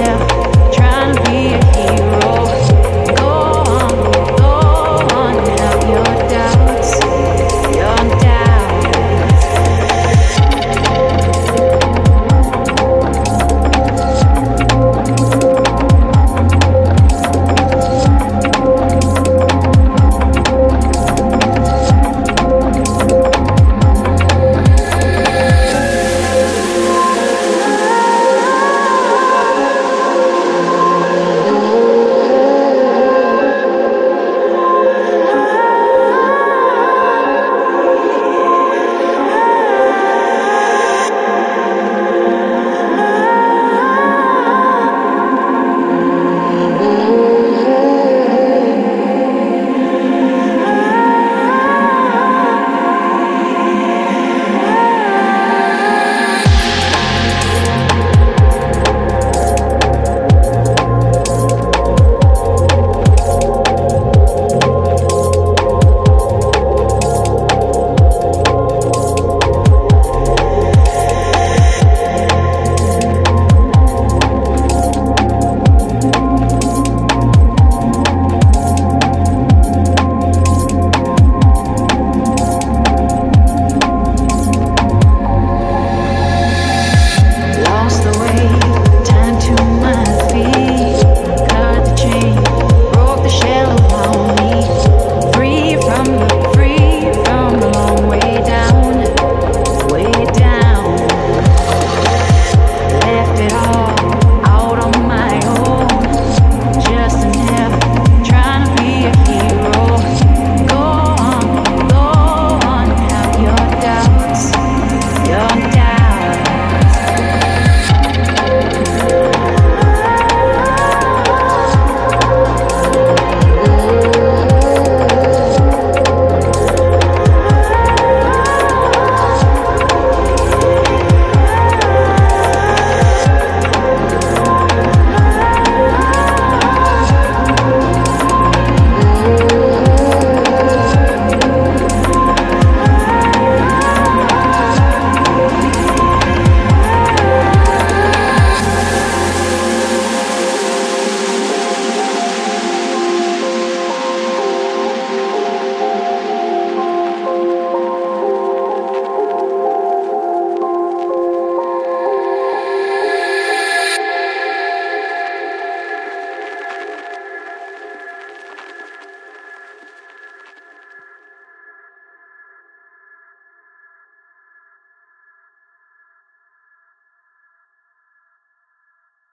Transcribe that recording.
yeah, trying to be